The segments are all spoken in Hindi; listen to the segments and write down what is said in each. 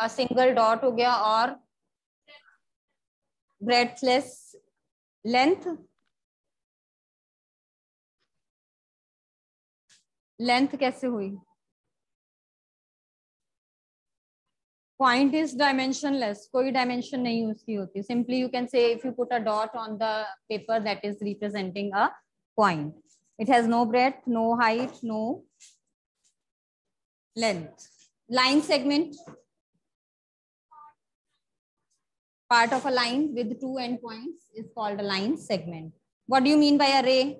अ सिंगल डॉट हो गया और ब्रेथलेस लेंथ लेंथ कैसे हुई? पॉइंट इज़ डायमेंशनलेस कोई डायमेंशन नहीं उसकी होती. Simply you can say if you put a dot on the paper that is representing a point it has no breadth no height no length line segment part of a line with two endpoints is called a line segment. What do you mean by array?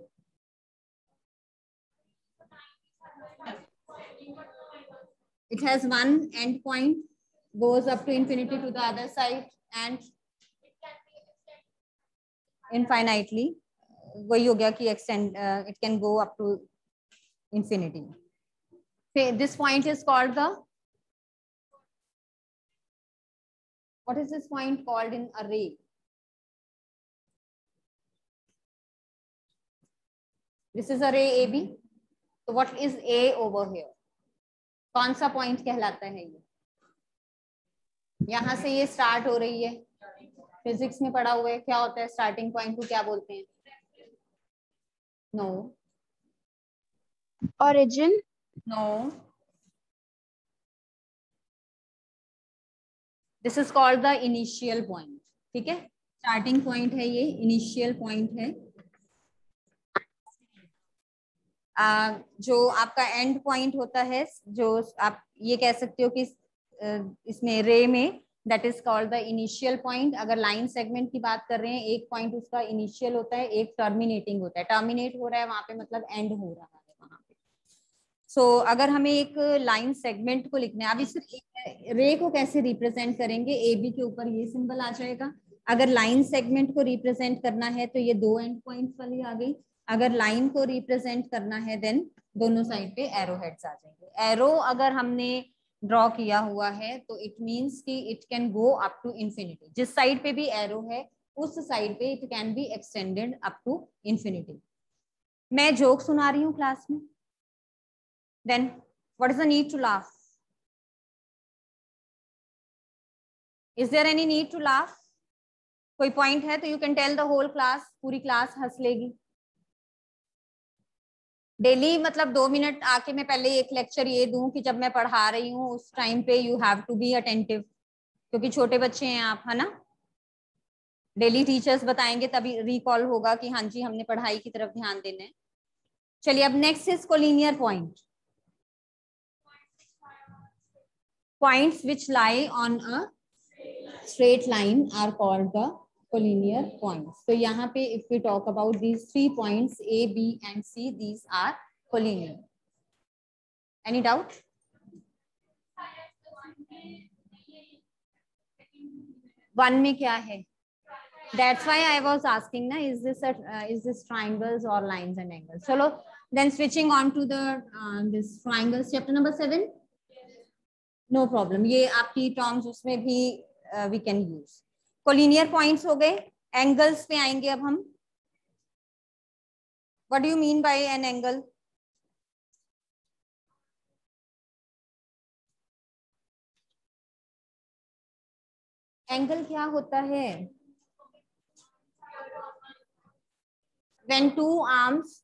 It has one endpoint goes up to infinity to the other side and infinitely वही हो गया कि extend uh, it can go up to infinity. Okay, this point is called the what is this point called in array? This is array ab so what is a over here? कौन सा पॉइंट कहलाता है ये? यहाँ से ये स्टार्ट हो रही है। फिजिक्स में पढ़ा हुआ है। क्या होता है? स्टार्टिंग पॉइंट को क्या बोलते हैं? No origin no this is called the initial point ठीक है? स्टार्टिंग पॉइंट है ये इनिशियल पॉइंट है। आ, जो आपका एंड पॉइंट होता है जो आप ये कह सकते हो कि इसमें रे में that is called the initial point अगर लाइन सेगमेंट की बात कर रहे हैं एक पॉइंट उसका इनिशियल होता है एक टर्मिनेटिंग होता है। टर्मिनेट हो रहा है वहाँ पे मतलब एंड हो रहा है। सो so, अगर हमें एक लाइन सेगमेंट को लिखना है अब इस रे को कैसे रिप्रेजेंट करेंगे? ए बी के ऊपर ये सिंबल आ जाएगा। अगर लाइन सेगमेंट को रिप्रेजेंट करना है तो ये दो एंड पॉइंट वाली आ गई। अगर लाइन को रिप्रेजेंट करना है देन दोनों साइड पे एरो हेड्स आ जाएँगे। एरो अगर हमने ड्रॉ किया हुआ है तो इट मीन्स कि it can go up to infinity जिस साइड पे भी एरो है उस साइड पे it can be extended up to infinity मैं जोक सुना रही हूँ क्लास में। Then what is the need to laugh is there any need to laugh कोई पॉइंट है तो you can tell the whole class पूरी क्लास हंस लेगी डेली मतलब दो मिनट आके मैं पहले एक लेक्चर ये दूँ कि जब मैं पढ़ा रही हूँ, उस टाइम पे you have to be attentive क्योंकि छोटे बच्चे हैं आप, है ना? डेली टीचर्स बताएँगे तभी रिकॉल होगा कि हाँ जी, हमने पढ़ाई की तरफ़ ध्यान देना है। चलिए, अब next is collinear point points which lie on a straight line are called the collinear points. So यहाँ पे if we talk about these three points A, B and C, these are collinear. Any doubt? One में क्या है? That's why I was asking ना is this a, uh, is this triangles or lines and angles? चलो then switching on to the uh, this triangles chapter number no problem ये आपकी टर्म्स उसमें भी we can use collinear points हो गए. एंगल्स पे आएँगे अब हम. What do mean by an angle angle क्या होता है? When two arms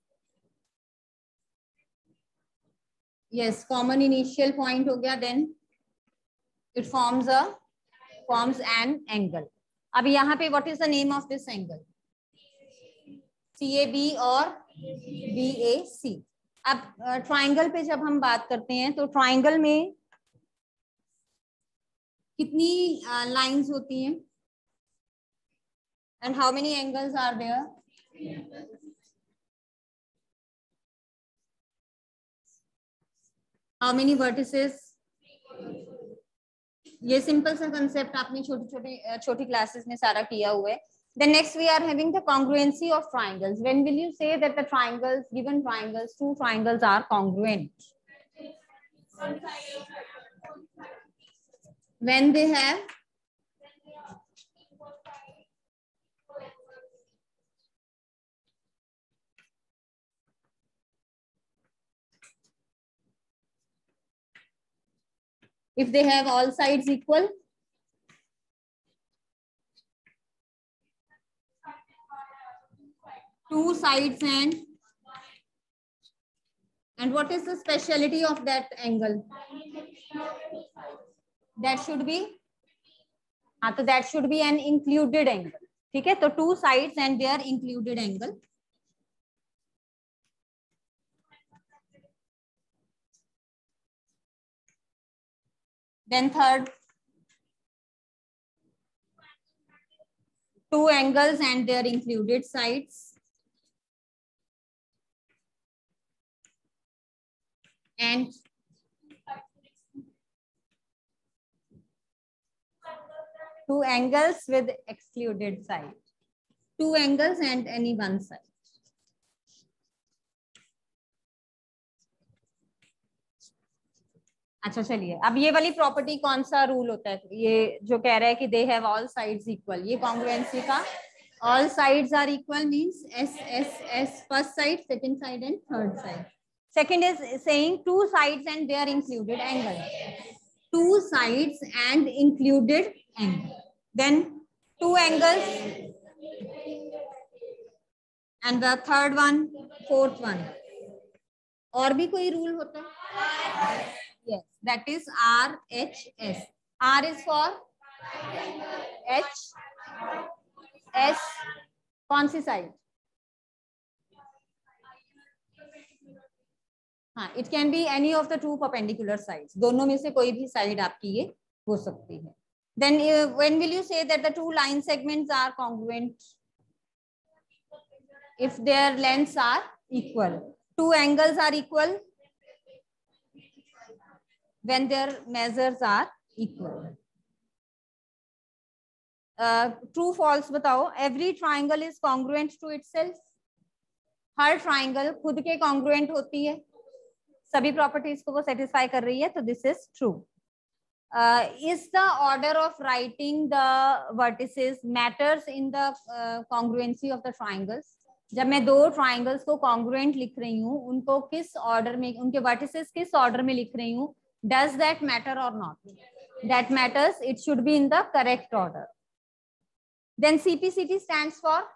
yes common initial point हो गया then it forms a, forms an angle. अब यहाँ पे what is the name of this angle C A B और बी ए सी अब ट्राइंगल पे जब हम बात करते हैं तो ट्राइंगल में कितनी लाइंस होती हैं? And how many angles are there how many vertices ये सिंपल सा कंसेप्ट आपने छोटी छोटी छोटी क्लासेस में सारा किया हुआ है then next we are having the congruency of triangles when will you say that the triangles given triangles two triangles are congruent when they have if they have all sides equal two sides and and what is the speciality of that angle that should be हाँ तो that should be an included angle ठीक है तो two sides and their included angle Then third two angles and their included sides and two angles with excluded side. Two angles and any one side. अच्छा चलिए अब ये वाली प्रॉपर्टी कौन सा रूल होता है ये जो कह रहा है कि they have all sides equal ये कॉन्ग्रुएंसी का all sides are equal means S S S first side second side and third side Second is saying two sides and their included angle. Two sides and included angle. Then two angles. And the third one, fourth one. और भी कोई रूल होता है yes, that is r h s. R is for h s कौन सी साइड हाँ it can be any of the two perpendicular side दोनों में से कोई भी साइड आपकी ये हो सकती है। Then when will you say two line segments are congruent if their length are equal two angles are equal when their measures are equal. Uh, true false बताओ every triangle is congruent to itself? हर ट्राइंगल खुद के कॉन्ग्रुएंट होती है? सभी प्रॉपर्टीज़ को वो सेटिस्फाई कर रही है तो this is true is the order of writing the vertices matters in the congruency of the triangles जब मैं दो ट्राइंगल्स को कॉन्ग्रुएंट लिख रही हूँ उनको किस ऑर्डर में उनके वर्टिसेस किस ऑर्डर में लिख रही हूँ? डज दैट मैटर और not that matters it should be in the correct order then CPCT stands for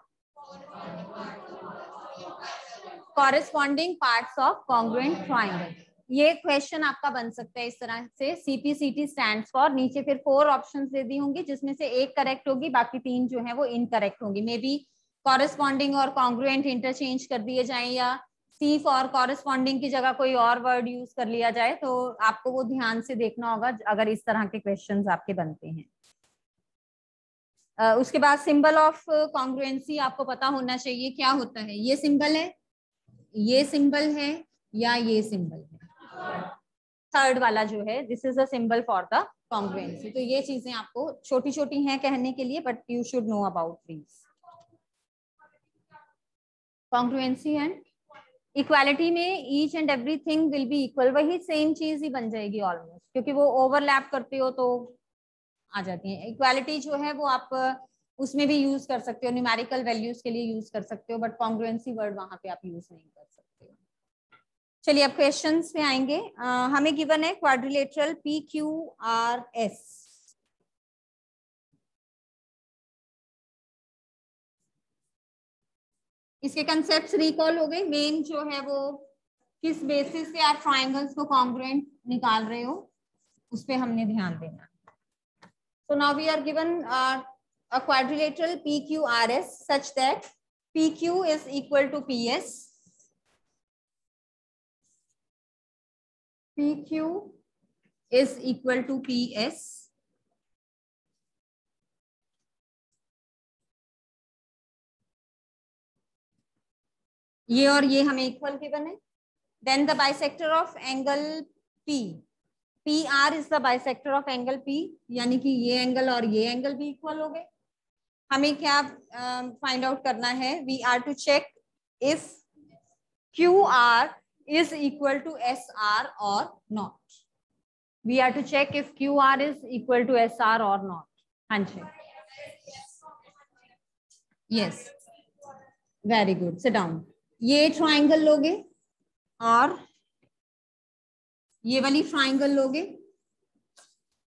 corresponding parts of congruent triangle ये क्वेश्चन आपका बन सकता है इस तरह से. सीपीसीटी स्टैंड फॉर नीचे फिर फोर ऑप्शंस दे दी होंगी, जिसमें से एक करेक्ट होगी, बाकी तीन जो है वो इनकरेक्ट होंगी. मे बी कॉरेस्पॉन्डिंग और कॉन्ग्रुएंट इंटरचेंज कर दिए जाए या सी फॉर कॉरेस्पॉन्डिंग की जगह कोई और वर्ड यूज़ कर लिया जाए तो आपको वो ध्यान से देखना होगा अगर इस तरह के क्वेश्चन आपके बनते हैं। uh, उसके बाद सिंबल ऑफ़ कॉन्ग्रुएंसी आपको पता होना चाहिए क्या होता है। ये सिंबल है ये सिंबल है या ये सिंबल है। थर्ड वाला जो है this is a symbol for the congruency तो ये चीज़ें आपको छोटी छोटी हैं कहने के लिए but you should know about these congruency and equality में each and everything will be equal वही सेम चीज़ ही बन जाएगी ऑलमोस्ट क्योंकि वो ओवरलैप करते हो तो आ जाती है। इक्वालिटी जो है वो आप उसमें भी यूज़ कर सकते हो न्यूमेरिकल वैल्यूज़ के लिए यूज़ कर सकते हो बट कॉन्ग्रुएंसी वर्ड वहाँ पे आप यूज़ नहीं कर सकते हो। चलिए अब क्वेश्चंस पे आएँगे। आ, हमें गिवन है quadrilateral P Q R S इसके कंसेप्ट रिकॉल हो गए मेन जो है वो किस बेसिस पे आप ट्राइंगल्स को कॉन्ग्रुएंट निकाल रहे हो, उस पर हमने ध्यान देना so now we are given a quadrilateral PQRS such that PQ is equal to PS. PQ is equal to PS. ये और ये हमें इक्वल गिवन है. Then the bisector of angle P P R is the bisector of angle P यानी कि ये एंगल और ये एंगल भी इक्वल हो गए. हमें क्या फाइंड uh, आउट करना है? We are to check if Q R is equal to S R और not we are to check if Q R is equal to S R और नॉट हाँ जी. Yes very good sit down ये ट्राइंगल लोगे, और ये वाली ट्राइंगल लोगे।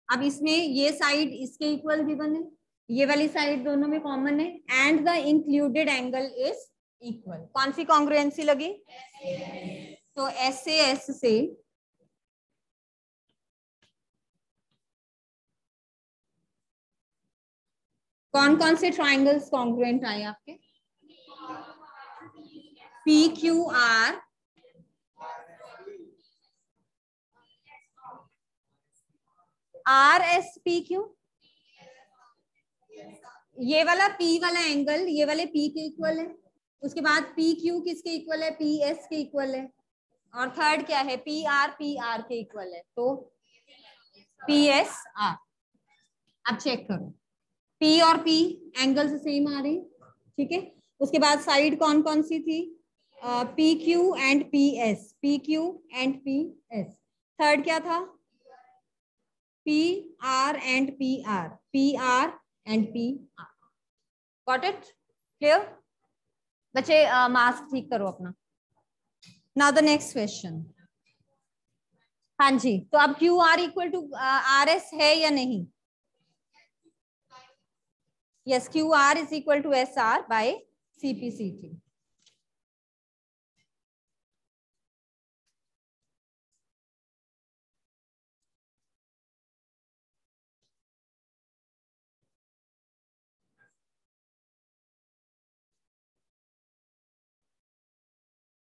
अब इसमें ये साइड इसके इक्वल गिवन है ये वाली साइड दोनों में कॉमन है and the included angle is equal कौन सी कॉन्ग्रुएंसी लगी? तो एस एस से कौन कौन से ट्राइंगल्स कॉन्ग्रुएंट आए आपके? P Q R R S P Q ये वाला पी वाला एंगल ये वाले पी के इक्वल है। उसके बाद पी क्यू किसके इक्वल है? पी एस के इक्वल है। और थर्ड क्या है? पी आर पी आर के इक्वल है। तो पी एस आर अब चेक करो। पी और पी एंगल से सेम आ रही ठीक है? उसके बाद साइड कौन कौन सी थी? P Q and P S P Q and P S third क्या था? P R and P R P R and P R got it clear बच्चे मास्क ठीक करो अपना। नाउ द नेक्स्ट क्वेश्चन हाँ जी तो अब Q R equal to R S है या नहीं? Yes qr is equal to sr by cpct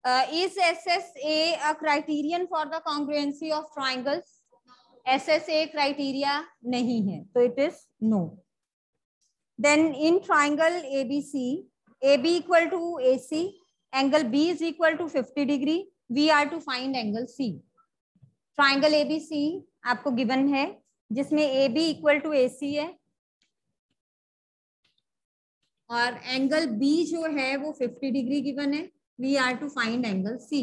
Uh, is SSA a criterion for the congruency of triangles? SSA criteria नहीं है तो it is no. Then in triangle ABC, AB equal to AC, angle B is equal to 50 degree. We are to find angle C. Triangle ABC आपको given है जिसमें AB equal to AC है और एंगल B जो है वो 50 डिग्री गिवन है we are to find angle C.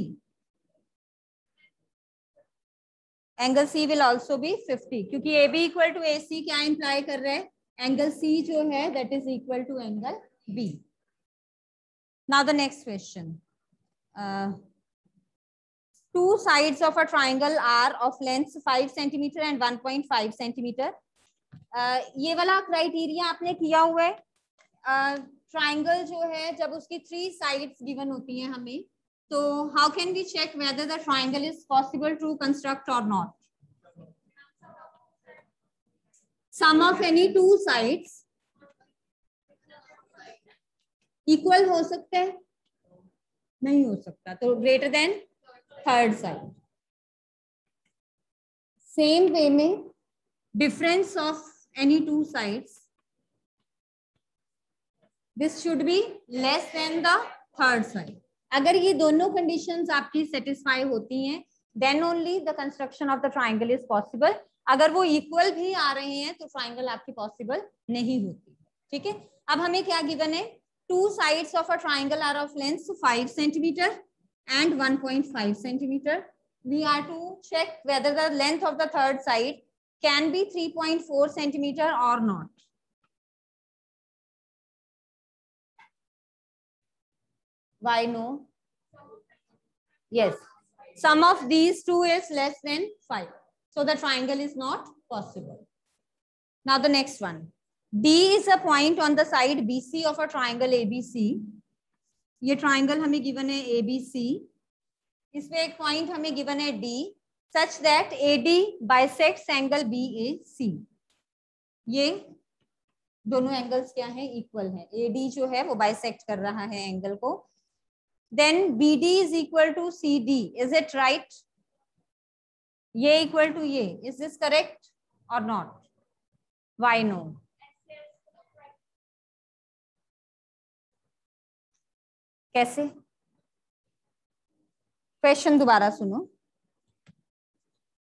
Angle C will also be 50 क्योंकि AB इक्वल टू AC क्या इंप्लाई कर रहा है? एंगल सी जो है that is equal to angle B now the next question sides of a triangle are of length five centimetre and one point five centimetre ये वाला क्राइटेरिया आपने किया हुआ है? ट्राइंगल जो है, जब उसकी थ्री साइड्स गिवन होती हैं हमें तो how can we check whether the triangle is possible to construct और not sum of any two sides equal हो सकता है? नहीं हो सकता तो greater than third side same way में difference of any two sides this should be less than the third side अगर ये दोनों कंडीशंस आपकी सेटिस्फाई होती हैं then only the construction of the triangle is possible अगर वो इक्वल भी आ रहे हैं तो ट्राइंगल आपकी पॉसिबल नहीं होती। ठीक है? अब हमें क्या गिवन है? Two sides of a triangle are of length five centimetre and one centimetre we are to check whether the length of the third side can be three point why no yes sum of these two is less than 5 So the triangle is not possible. Now the next one. D is a point on the side BC of a triangle ABC. ये triangle हमें given है ABC. इसमें एक point हमें given है D such that AD bisects angle BAC. ये दोनों एंगल्स क्या है इक्वल है AD जो है वो बाइसेक्ट कर रहा है एंगल को Then BD is equal to CD. Is it right? ये इक्वल टू ये इज दिस करेक्ट और नॉट वाई नो कैसे क्वेश्चन दोबारा सुनो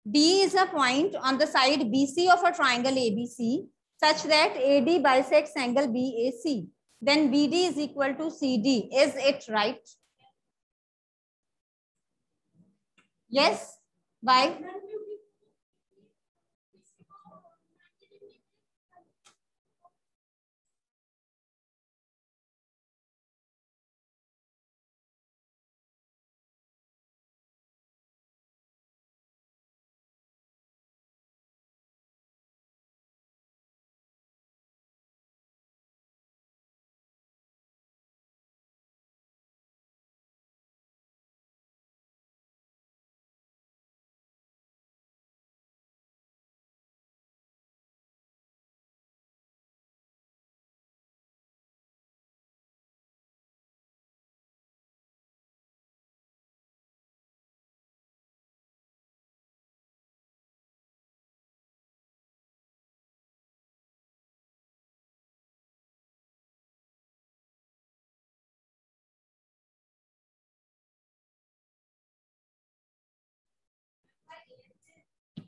D is a point on the side BC of a triangle ABC such that AD bisects angle BAC. Then BD is equal to CD. Is it right? Yes. Why?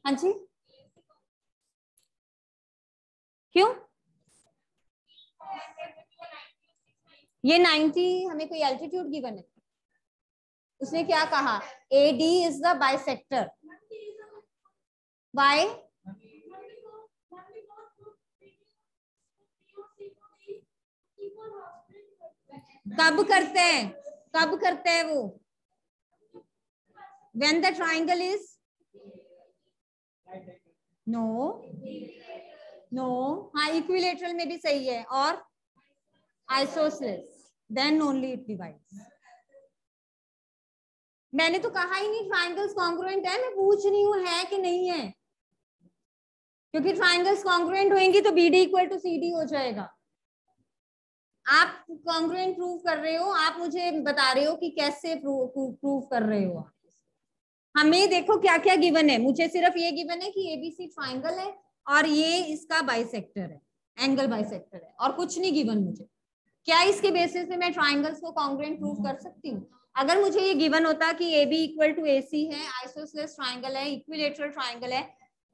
हाँ जी। क्यों? ये 90 हमें कोई एल्टीट्यूड गिवन है? उसने क्या कहा? A D is the bisector by कब करते हैं? कब करते हैं वो? When the triangle is no no हाँ इक्विलेटरल में भी सही है, और isosceles then only it divides मैंने तो कहा ही नहीं ट्राइंगल्स कॉन्ग्रुएंट है, मैं पूछ रही हूँ, है कि नहीं है? क्योंकि ट्राइंगल्स कॉन्ग्रुएंट होंगी तो B D equal to C D हो जाएगा। आप कॉन्ग्रुएंट प्रूव कर रहे हो, आप मुझे बता रहे हो कि कैसे प्रूव कर रहे हो आप। हमें देखो क्या क्या गिवन है। मुझे सिर्फ़ ये गिवन है कि एबीसी ट्राइंगल है और ये इसका बाइसेक्टर है एंगल बाइसेक्टर है और कुछ नहीं गिवन मुझे। क्या इसके बेसिस पे मैं ट्राइंगल्स को कॉन्ग्रेंट प्रूव कर सकती हूँ? अगर मुझे ये गिवन होता कि A B equal to A C है आइसोसलेस ट्राइंगल है इक्विलेटरल ट्राइंगल है,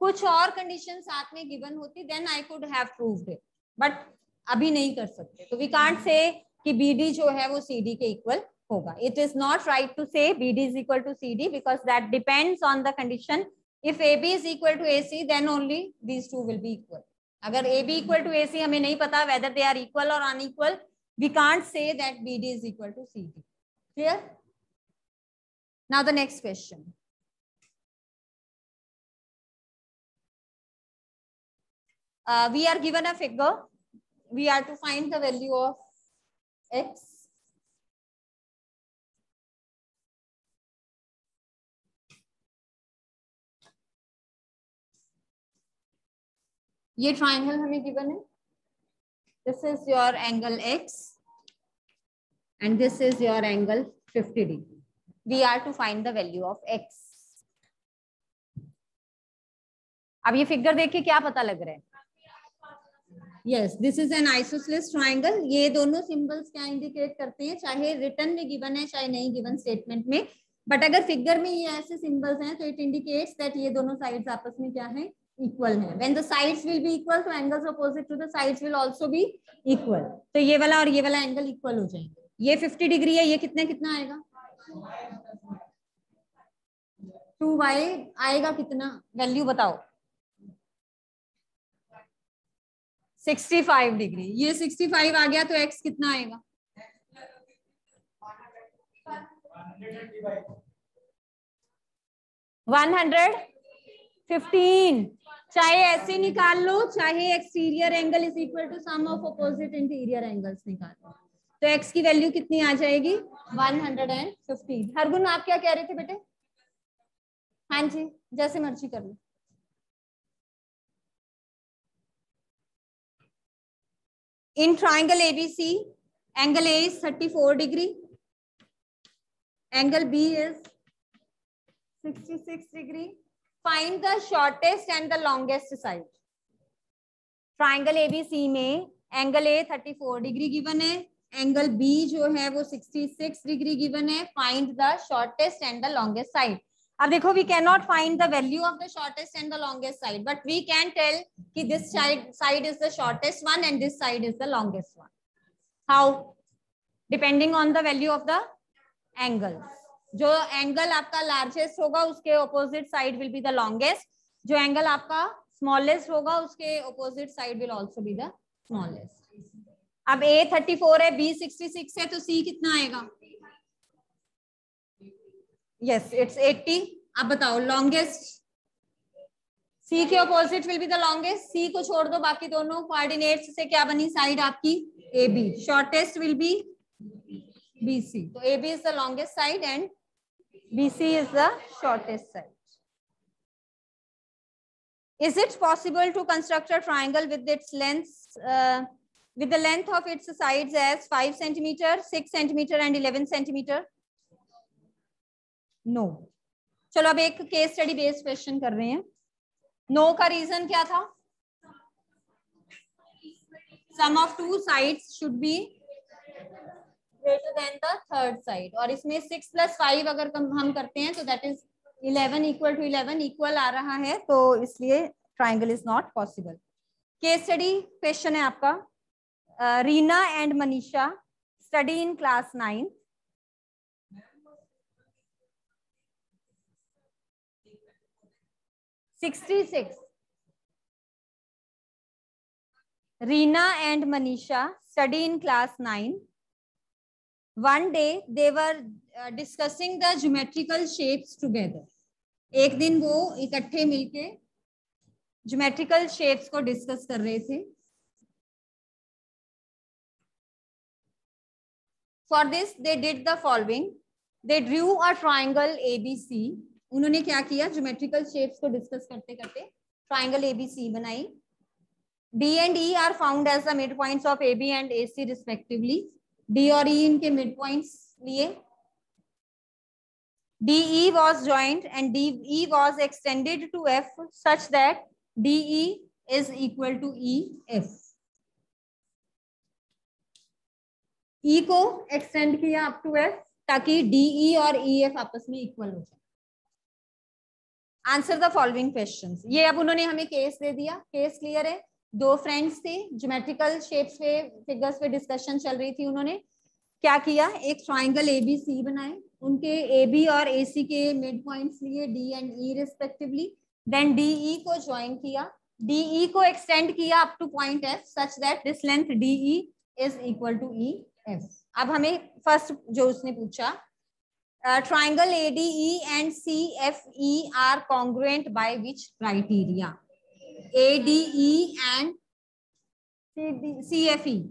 कुछ और कंडीशन साथ में गिवन होती then I could have proved it but अभी नहीं कर सकते। तो वी कांट से कि बी डी जो है वो सी डी के equal होगा it is not right to say B D is equal to C D because that depends on the condition if A B is equal to A C then only these two will be equal अगर A B equal to A C हमें नहीं पता वेदर दे आर इक्वल और unequal we can't say that B D is equal to C D clear Now the next question. Uh, we are given a figure. We are to find the value of x. ये ट्राइंगल हमें गिवन है। This is your angle x and this is your angle 50 degree. We are to find the value of x. अब ये फिगर देख के क्या पता लग रहा है? Yes this is an isosceles triangle ये दोनों सिंबल्स क्या इंडिकेट करते हैं? चाहे रिटर्न में गिवन है, चाहे नहीं गिवन स्टेटमेंट में। बट अगर फिगर में ये ऐसे सिंबल्स हैं तो इट इंडिकेट्स दैट ये दोनों साइड्स आपस में क्या है? इक्वल है. When the sides will be equal तो angles opposite to the sides will also be equal तो ये वाला और ये वाला एंगल इक्वल हो जाएँगे. ये 50 डिग्री है, ये कितना कितना आएगा? टू वाई आएगा कितना? वैल्यू बताओ. सिक्सटी फाइव डिग्री ये सिक्सटी फाइव आ गया तो एक्स कितना आएगा? वन हंड्रेड फिफ्टीन चाहे ऐसे निकाल लो, चाहे exterior angle is equal to sum of opposite interior angles निकाल लो। तो एक्स की वैल्यू कितनी आ जाएगी? One hundred and fifteen Hargun, आप क्या कह रहे थे बेटे? हाँ जी, जैसे मर्ज़ी कर लो। In triangle ABC angle A is thirty four degree angle B is sixty six degree find the shortest and the longest side triangle ABC में angle A thirty four degree given है एंगल बी जो है वो 66 डिग्री गिवन है find the shortest and the longest side अब देखो we can not find the value of the shortest and the longest side but we can tell कि this side side is the shortest one and this side is the longest one how depending on the value of the angle जो एंगल आपका लार्जेस्ट होगा, उसके opposite side will be the longest जो एंगल आपका स्मॉलेस्ट होगा, उसके opposite side will also be the smallest अब ए थर्टी फोर है बी सिक्सटी सिक्स है तो सी कितना आएगा? यस इट्स एट्टी अब बताओ लॉन्गेस्ट सी के opposite will be the longest C को छोड़ दो बाकी दोनों कोऑर्डिनेट्स से क्या बनी साइड आपकी? A B shortest will be B C तो A B is the longest side and C is the shortest side is it possible to construct a triangle with its length uh, with the length of its sides as 5 centimeter, 6 centimeter and 11 centimeter? No. चलो अब एक केस स्टडी बेस्ड क्वेश्चन कर रहे हैं नो no का रीजन क्या था sum of two sides should be greater than the third side और इसमें सिक्स प्लस फाइव अगर हम करते हैं तो that is eleven equal to eleven equal आ रहा है तो इसलिए triangle is not possible case study question है आपका। Reena and Manisha study in class ninth sixty six Reena and Manisha study in class nine one day they were uh, discussing the geometrical shapes together. एक दिन वो इकट्ठे मिलके ज्योमेट्रिकल शेप्स को डिस्कस कर रहे थे। For this they did the following they drew a triangle ABC उन्होंने क्या किया? ज्योमेट्रिकल शेप्स को डिस्कस करते करते ट्राइंगल एबीसी बनाई। D and E are found as the mid points of A B and A C respectively D और ई e इनके मिड पॉइंट्स लिए DE was joined and DE was extended to F such that DE is equal to EF. E को एक्सटेंड किया अप टू F ताकि DE और EF आपस में इक्वल हो जाए। आंसर द फॉलोइंग क्वेश्चन ये अब उन्होंने हमें केस दे दिया। केस क्लियर है? दो फ्रेंड्स थे ज्योमेट्रिकल शेप्स पे फिगर्स पे डिस्कशन चल रही थी उन्होंने। क्या किया? एक ट्राइंगल ए बी सी बनाए। उनके ए बी और ए सी के मिड पॉइंट्स लिए D and E respectively then D E को ज्वाइन किया। डी ई को एक्सटेंड किया up to point F such that this length D E is equal to E F अब हमें फ़र्स्ट जो उसने पूछा triangle A D E and C F E are congruent by which criteria ADE and CFE.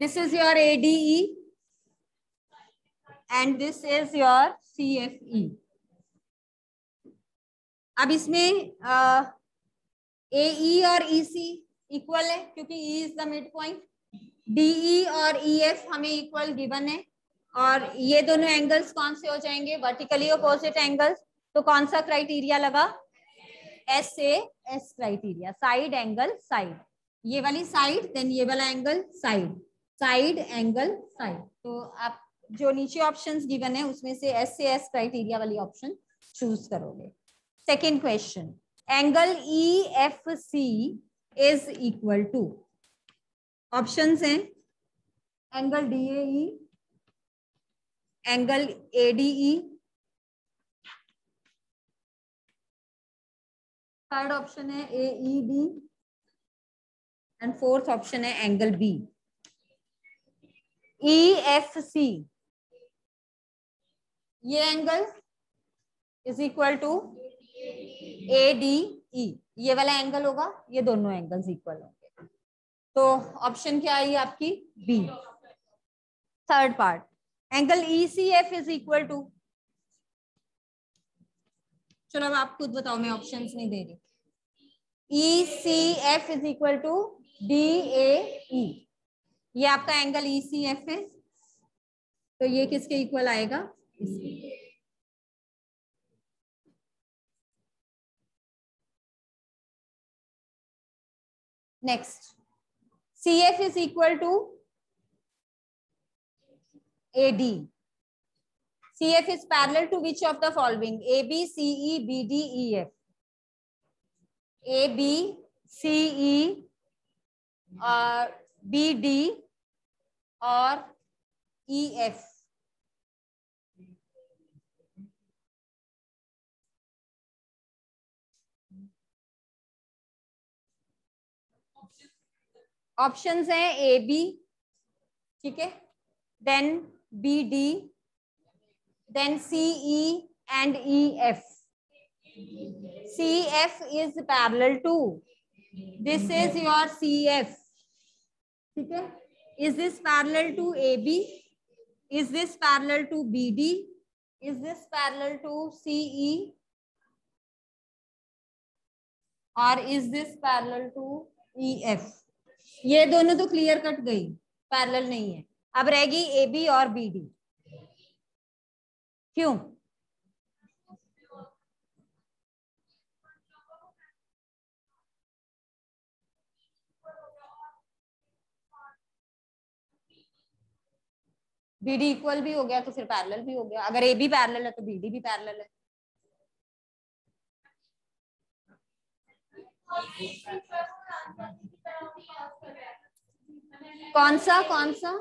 This is your ADE and this is your CFE. अब इसमें ए ई और ई सी इक्वल है, क्योंकि E is the mid point DE और ई e एफ़ हमें इक्वल गिवन है और ये दोनों एंगल्स कौन से हो जाएँगे? वर्टिकली अपोजिट एंगल्स तो कौन सा क्राइटेरिया लगा? S S criteria side angle side ये वाली साइड देन ये वाला angle side side angle side तो आप जो नीचे ऑप्शंस गिवन है, उसमें से एस एस क्राइटेरिया वाली ऑप्शन चूज़ करोगे. Second question angle E F C is equal to option हैं. Angle D A angle ADE third option है एईडी एंड फोर्थ ऑप्शन है angle B E F C ये angle is equal to A D E ये वाला एंगल होगा, ये दोनों एंगल्स इक्वल होंगे. तो ऑप्शन क्या आई आपकी? B third part angle E C F is equal to चलो अब आप खुद बताओ, मैं ऑप्शंस नहीं दे रही। E C F is equal to D A ये आपका एंगल ई सी एफ़ है। तो ये किसके इक्वल आएगा? Next C F is equal to AD. CF is parallel to which of the following? AB, CE, BD, EF. AB, CE, or BD, or EF. Options हैं ए बी ठीक है then BD, then CE and EF. CF is parallel to. This is your CF. Okay. Is this parallel to AB? Is this parallel to BD? Is this parallel to CE? Or is this parallel to EF? ये दोनों तो क्लियर कट गई पैरेलल नहीं है अब रहेगी ए बी और बी डी क्यों? बी डी इक्वल भी हो गया तो फिर पैरेलल भी हो गया। अगर ए बी पैरेलल है तो बी डी भी पैरेलल है। कौन सा कौन सा?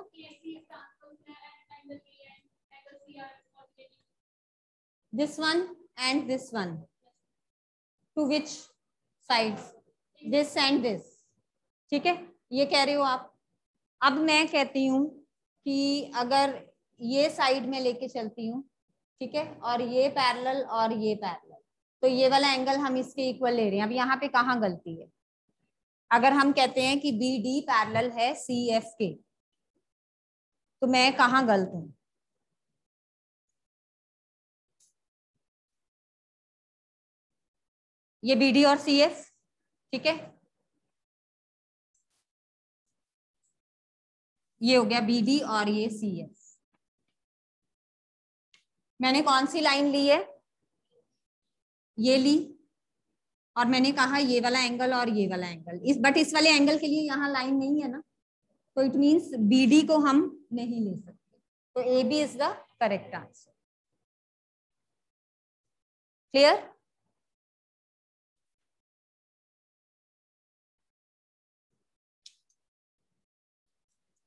This one and this one to which sides this and this ठीक है? ये कह रहे हो आप? अब मैं कहती हूँ कि अगर ये साइड में लेके चलती हूँ, ठीक है? और ये पैरेलल और ये पैरेलल तो ये वाला एंगल हम इसके इक्वल ले रहे हैं। अब यहाँ पे कहाँ गलती है? अगर हम कहते हैं कि बी डी पैरेलल है सी एफ़ के तो मैं कहाँ गलत हूँ? ये बी डी और सी एस ठीक है? ये हो गया बी डी और ये सी एस मैंने कौन सी लाइन ली है? ये ली, और मैंने कहा ये वाला एंगल और ये वाला एंगल इस बट इस वाले एंगल के लिए यहाँ लाइन नहीं है ना? तो इट मीन्स बी डी को हम नहीं ले सकते. तो A B is the correct answer clear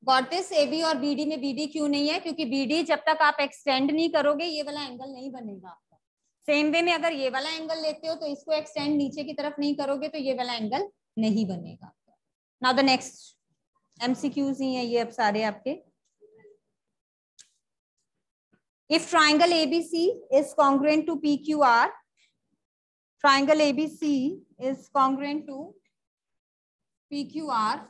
got A B और बी डी में बी डी क्यों नहीं है? क्योंकि बी डी जब तक आप एक्सटेंड नहीं करोगे, ये वाला एंगल नहीं बनेगा आपका। सेम वे में अगर ये वाला एंगल लेते हो तो इसको एक्सटेंड नीचे की तरफ़ नहीं करोगे तो ये वाला एंगल नहीं बनेगा नाउ द नेक्स्ट एमसीक्यूज ही है ये अब सारे आपके। If triangle abc is congruent to pqr triangle abc is congruent to pqr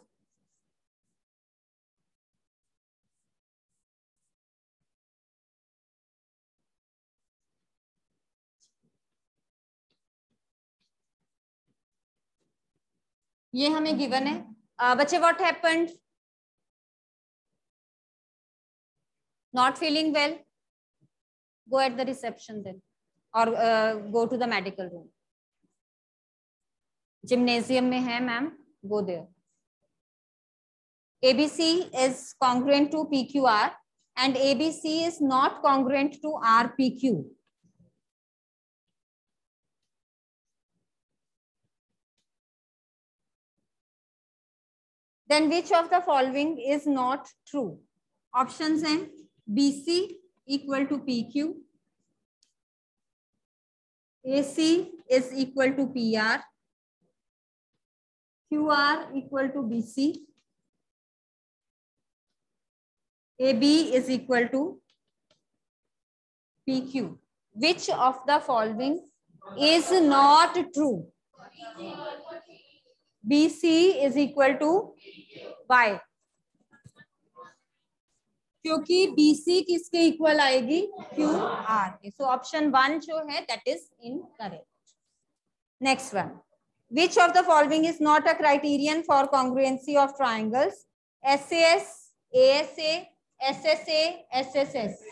ये हमें गिवन है। बच्चे what happened not feeling well go at the reception then और go to the medical room gymnasium में है ma'am go there ABC is congruent to P Q R and ABC is not congruent to R P Q then which of the following is not true? Options हैं bc equal to pq ac is equal to pr qr equal to bc ab is equal to pq which of the following is not true bc is equal to y क्योंकि BC किसके इक्वल आएगी क्यू आर के सो ऑप्शन वन जो है that is incorrect next one which of the following is not a criterion for congruency of triangles SAS, ASA, SSA, SSS.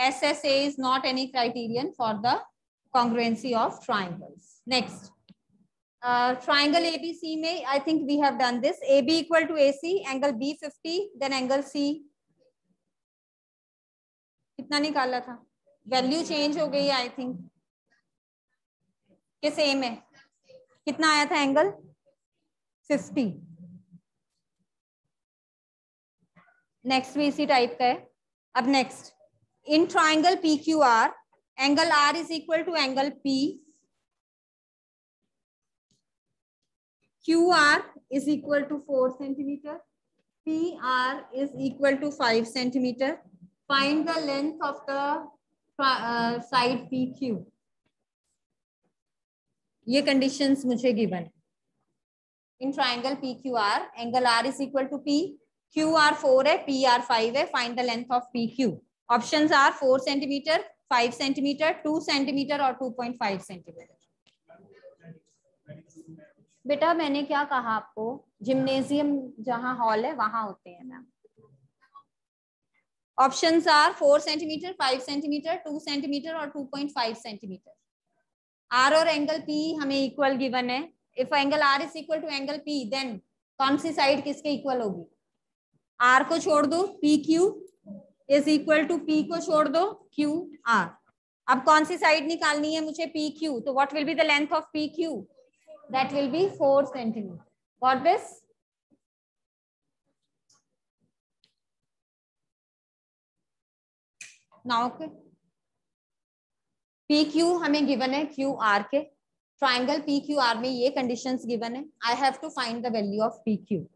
SSA is not any criterion for the congruency of triangles. Next, uh, triangle ABC may, I think we have done this. AB equal to AC, angle B 50, then angle C. कितना निकाला था? वैल्यू चेंज हो गई आई थिंक के सेम है कितना आया था एंगल 50 नेक्स्ट भी इसी टाइप का है. अब next in triangle P Q R angle R is equal to angle P Q R is equal to four centimetre P R is equal to five centimetre find the length of the uh, side PQ. ये conditions मुझे given. In triangle PQR, angle R is equal to P. QR 4 है, PR 5 है. Find the length of PQ. Options are 4 centimeter, 5 centimeter, 2 centimeter और 2.5 centimeter. बेटा मैंने क्या कहा आपको? जिम्नेजियम जहाँ हॉल है वहाँ होते हैं ma'am Options are 4 centimeter, 5 centimeter, 2 centimeter और 2.5 centimeter. R और एंगल P हमें इक्वल गिवन है. If angle R is equal to angle P then कौन सी साइड किसके इक्वल होगी? आर को छोड़ दो P Q is equal to P को छोड़ दो क्यू आर अब कौन सी साइड निकालनी है मुझे पी क्यू तो what will be the length of P Q that will be four centimeter what this now okay P Q हमें गिवन है क्यू आर के ट्राइंगल पी क्यू आर में ये कंडीशंस गिवन है. I have to find the value of P Q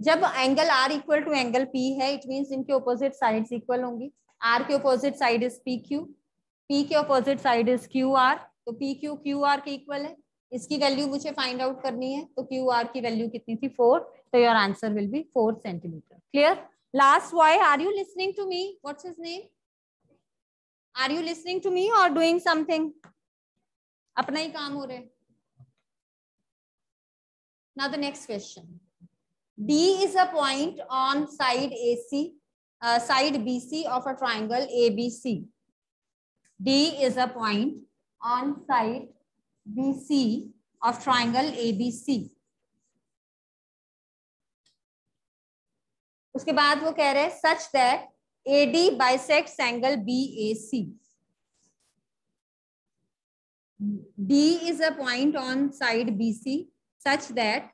जब angle R equal to angle P है इट मीन्स इनके ऑपोजिट साइड्स इक्वल होंगी. आर के opposite side is P Q P के opposite side is Q R तो पी क्यू क्यू आर के इक्वल है. इसकी वैल्यू मुझे फाइंड आउट करनी है तो क्यू आर की वैल्यू कितनी थी? फोर तो your answer will be four centimeter clear last why are you listening to me what's his name are you listening to me और डूइंग समथिंग अपना ही काम हो रहे now the next question D is a point on side AC, uh, side BC of a triangle ABC. D is a point on side BC of triangle ABC. उसके बाद वो कह रहे हैं such that AD bisects angle BAC. D is a point on side BC such that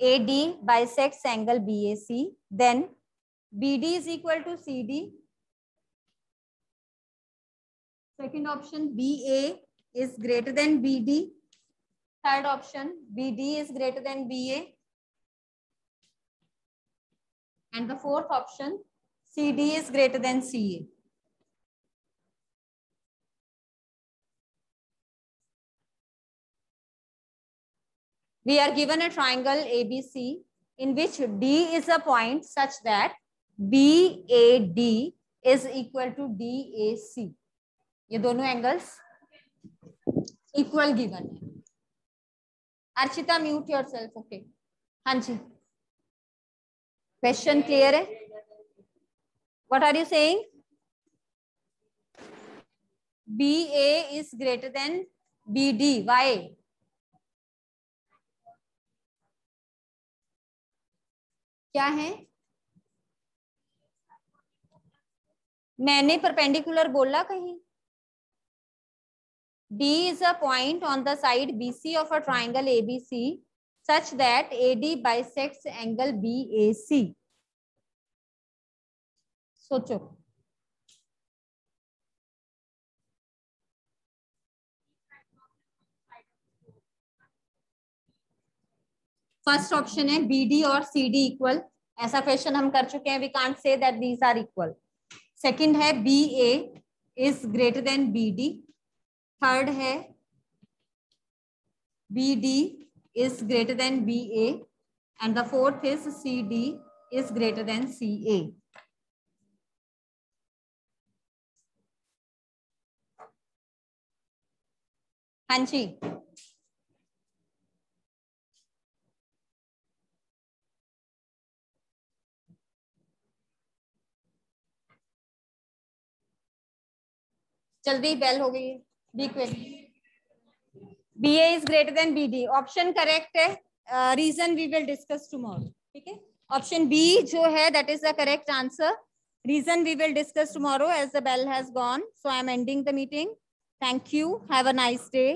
AD bisects angle BAC, then BD is equal to CD. Second option, BA is greater than BD. Third option, BD is greater than BA. And the fourth option, CD is greater than CA. we are given a triangle ABC in which D is a point such that BAD is equal to DAC. ये दोनों एंगल्स इक्वल गिवन है Archita mute yourself okay हाँ जी क्वेश्चन क्लियर है what are you saying? BA is greater than BD why? क्या है? मैंने परपेंडिकुलर बोला कहीं? D is a point on the side BC of a triangle ABC such that AD bisects angle BAC. सोचो। फ़र्स्ट ऑप्शन है डी और डी इक्वल ऐसा क्वेश्चन हम कर चुके हैं we can't say that these are equal second है A is greater than D third है B D is greater than B A and the fourth is C D is greater than C A हाँ जी जल्दी बेल हो गई है। बीक्वेल B A is greater than B D option correct है. Reason we will discuss tomorrow ठीक है? ऑप्शन बी जो है that is the correct answer reason we will discuss tomorrow as the bell has gone so I am ending the meeting thank you have a nice day